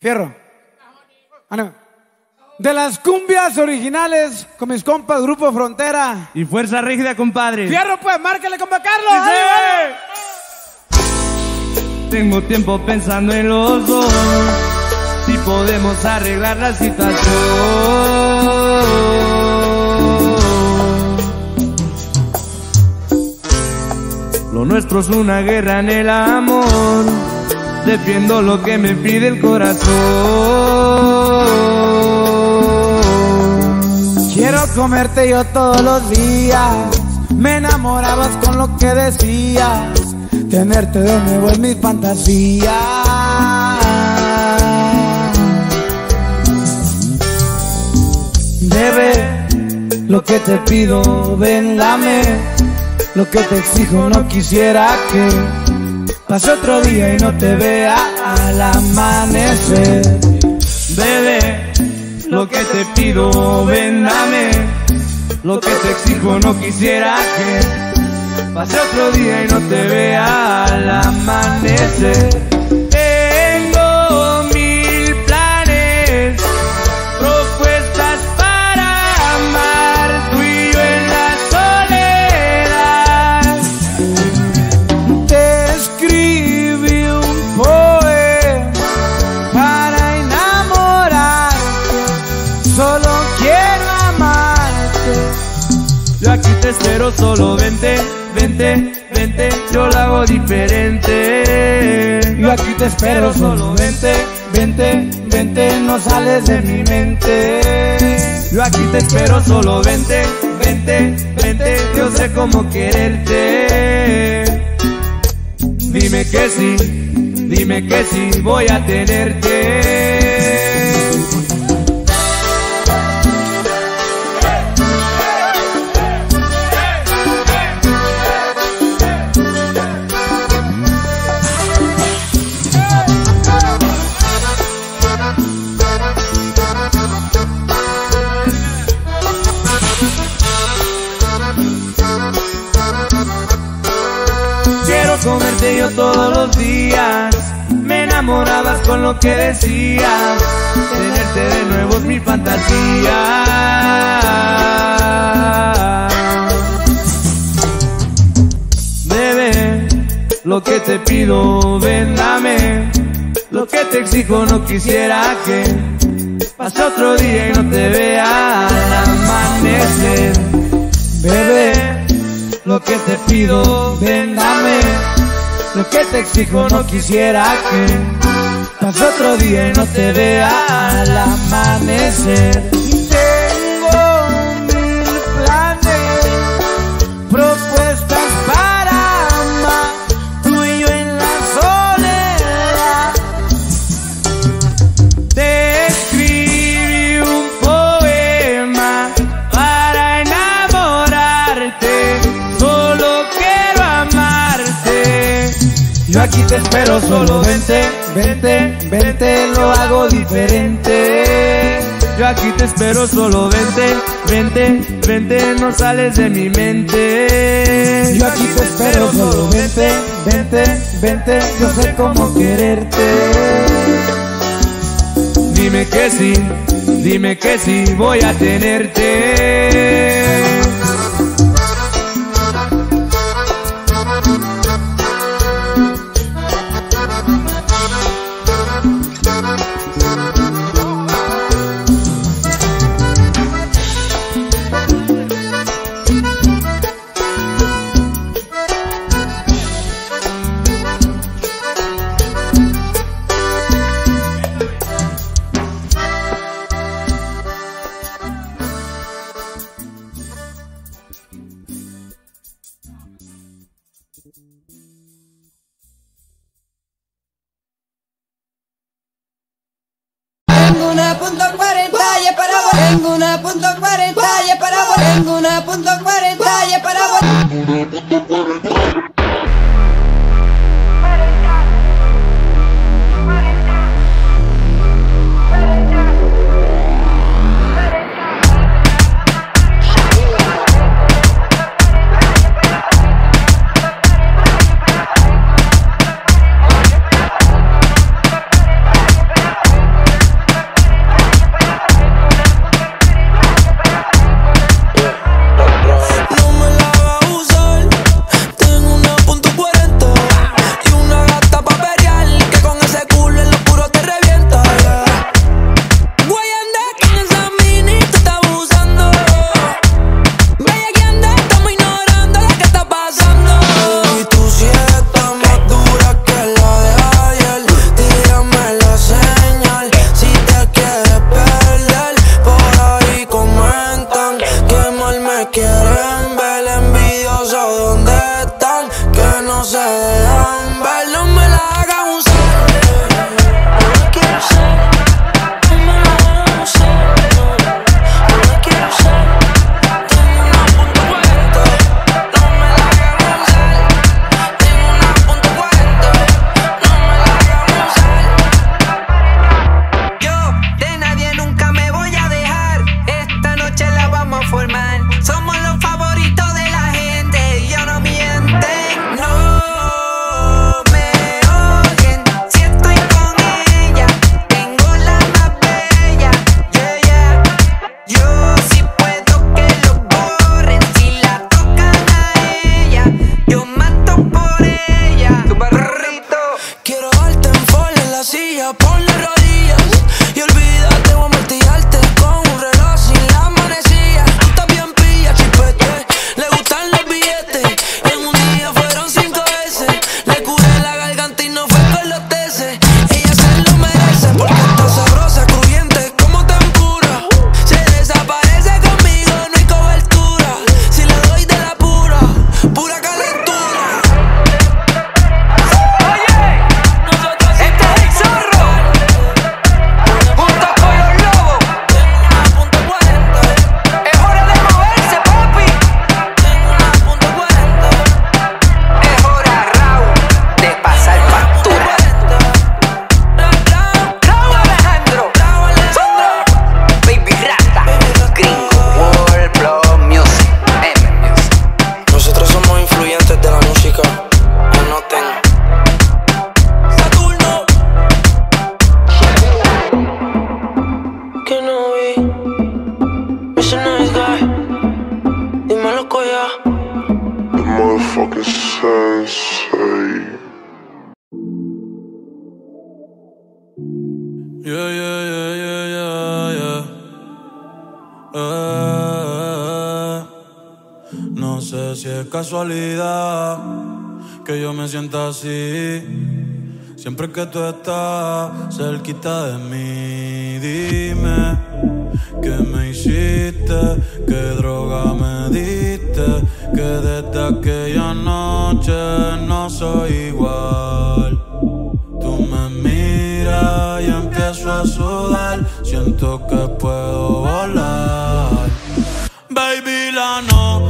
Fierro. Ah. De las cumbias originales con mis compas Grupo Frontera. Y Fuerza Rígida, compadre. Fierro, pues, márcale, compa Carlos. Dice, ¡Dale, Tengo tiempo pensando en los dos. Si podemos arreglar la situación. Lo nuestro es una guerra en el amor. Defiendo lo que me pide el corazón. Quiero comerte yo todos los días. Me enamorabas con lo que decías. Tenerte de nuevo es mi fantasía. Bebé, lo que te pido, ven, dame. Lo que te exijo, no quisiera que pase otro día y no te vea al amanecer. Bebé, lo que te pido, ven, dame. Lo que te exijo, no quisiera que pase otro día y no te vea al amanecer. Espero, solo vente, vente, vente, no sales de mi mente. Yo aquí te espero, solo vente, vente, vente, yo sé cómo quererte. Dime que sí, dime que sí, voy a tenerte. Días. Me enamorabas con lo que decías. Tenerte de nuevo es mi fantasía. Bebé, lo que te pido, ven, dame. Lo que te exijo, no quisiera que pase otro día y no te vea al amanecer. Bebé, lo que te pido, ven, dame. Lo que te exijo, no quisiera que pase otro día no te vea al amanecer. Te espero, solo vente, vente, vente, lo hago diferente. Yo aquí te espero, solo vente, vente, vente, no sales de mi mente. Yo aquí te espero, solo vente, vente, vente, yo sé cómo quererte. Dime que sí, dime que sí, voy a tenerte. Tengo una punto cuarenta y para vos. Tengo una punto cuarenta y para vos. Siempre que tú estás cerquita de mí, dime qué me hiciste, qué droga me diste, que desde aquella noche no soy igual. Tú me miras y empiezo a sudar, siento que puedo volar. Baby, la no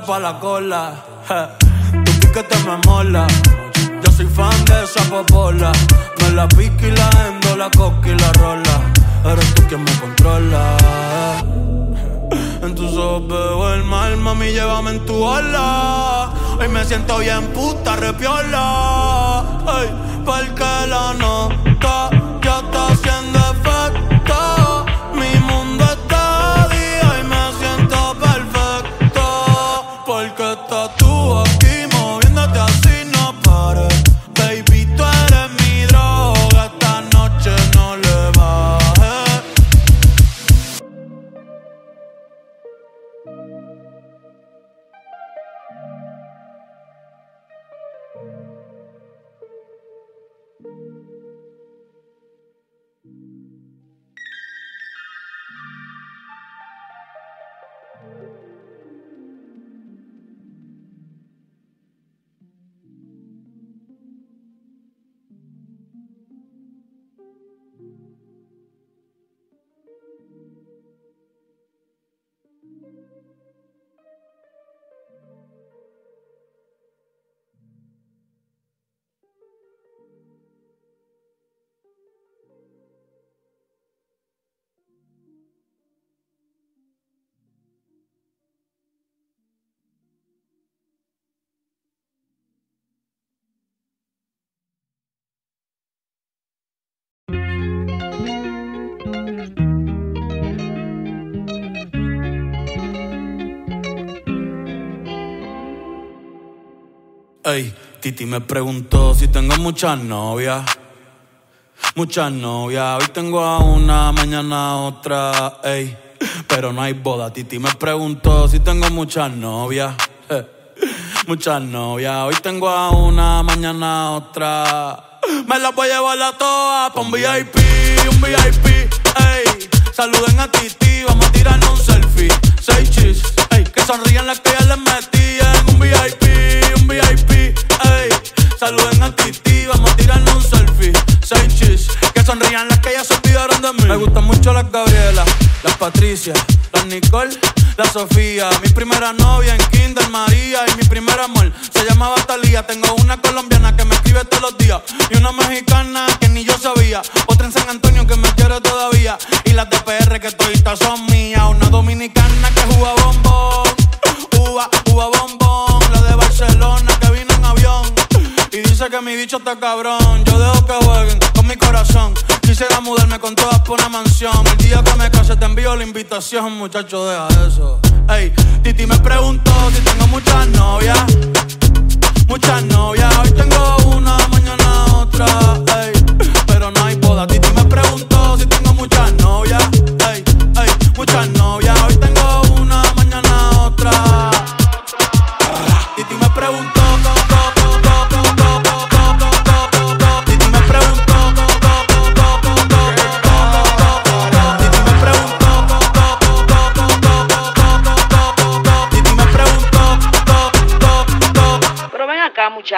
pa' la cola. Tu piquete me mola. Yo soy fan de esa popola. No la pique y la endo, la coca y la rola. Eres tú quien me controla. En tus ojos veo el mal, mami, llévame en tu ola. Hoy me siento bien puta, repiola. Ay, porque la nota Ey, Titi me preguntó si tengo muchas novias. Muchas novias, hoy tengo a una, mañana a otra, ey. Pero no hay boda, Titi me preguntó si tengo muchas novias. Muchas novias, hoy tengo a una, mañana a otra. Me las voy a llevar a todas pa' un VIP, un VIP, ey. Saluden a Titi, vamos Patricia, las Nicole, la Sofía. Mi primera novia en Kinder María y mi primer amor se llamaba Talía. Tengo una colombiana que me escribe todos los días y una mexicana que ni yo sabía. Otra en San Antonio que me quiere todavía y las de PR que todavía son mías. Una dominicana que juega bombón, uva, uva bombón. La de Barcelona y dice que mi bicho está cabrón. Yo dejo que jueguen con mi corazón. Quisiera mudarme con todas por una mansión. El día que me case te envío la invitación, muchacho, deja eso. Ey, Titi me preguntó si tengo muchas novias. Muchas novias, hoy tengo una, mañana otra. Ey, pero no hay boda. Titi me preguntó si tengo muchas novias.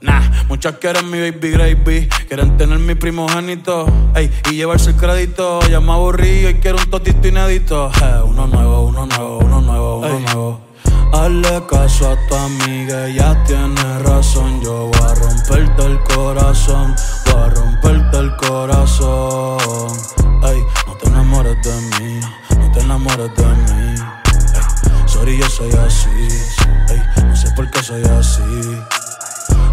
Nah, muchas quieren mi baby gravy, quieren tener mi primogénito, ey, y llevarse el crédito. Ya me aburrí y quiero un totito inédito. Eh, uno nuevo, uno nuevo, uno nuevo, uno nuevo. Hazle caso a tu amiga, ella tiene razón. Yo voy a romperte el corazón, voy a romperte el corazón. Ey, no te enamores de mí, no te enamores de mí. Ey, sorry, yo soy así, ey, no sé por qué soy así.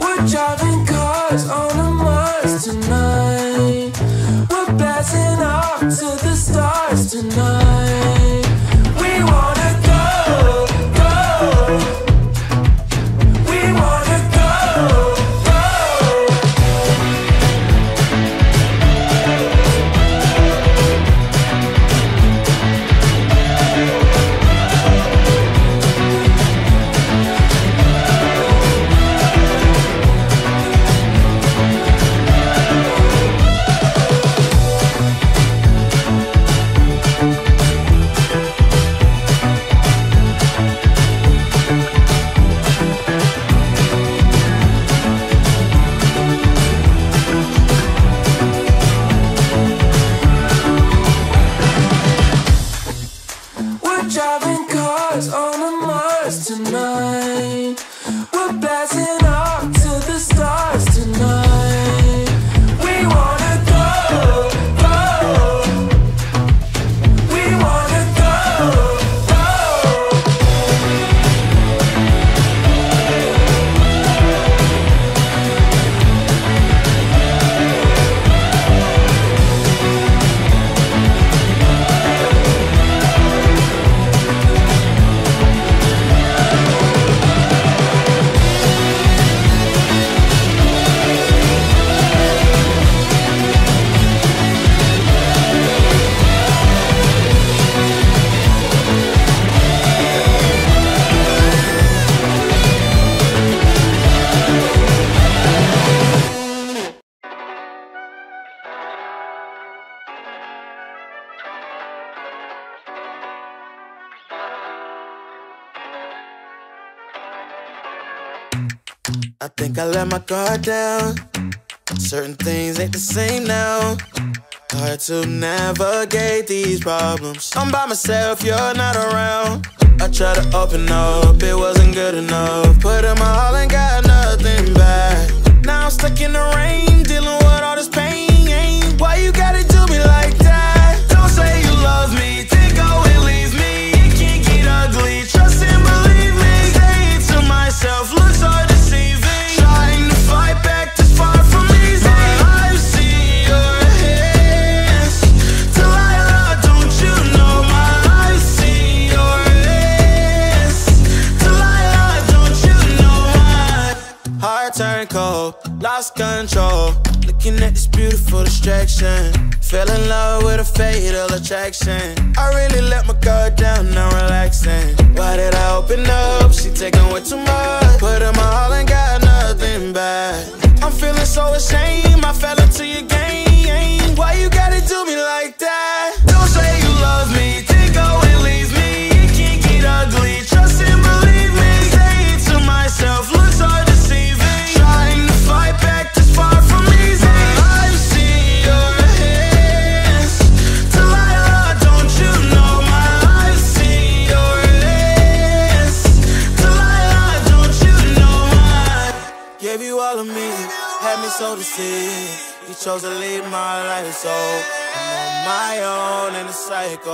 We're driving cars on a Mars tonight. We're blasting off to the stars tonight. I think I let my guard down. Certain things ain't the same now. Hard to navigate these problems. I'm by myself, you're not around. I tried to open up, it wasn't good enough. Put in my all and got nothing back. Now I'm stuck in the rain. lost control. Looking at this beautiful distraction. Fell in love with a fatal attraction. I really let my guard down, now relaxing. Why did I open up? She taking way too much. Put in my all and got nothing back. I'm feeling so ashamed, I fell into your game. so to see. You chose to leave my life, so I'm on my own in a cycle.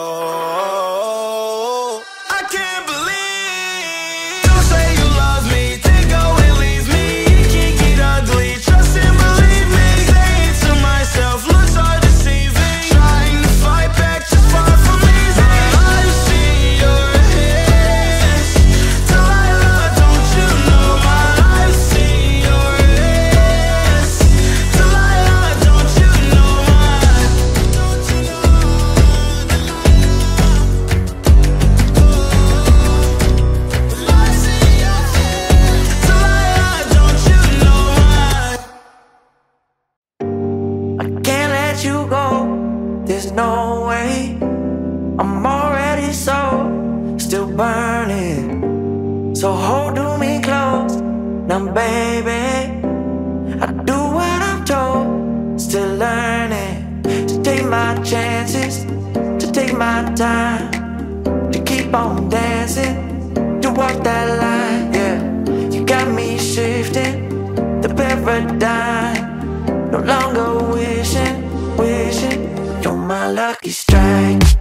paradigm. No longer wishing, wishing you're my lucky strike.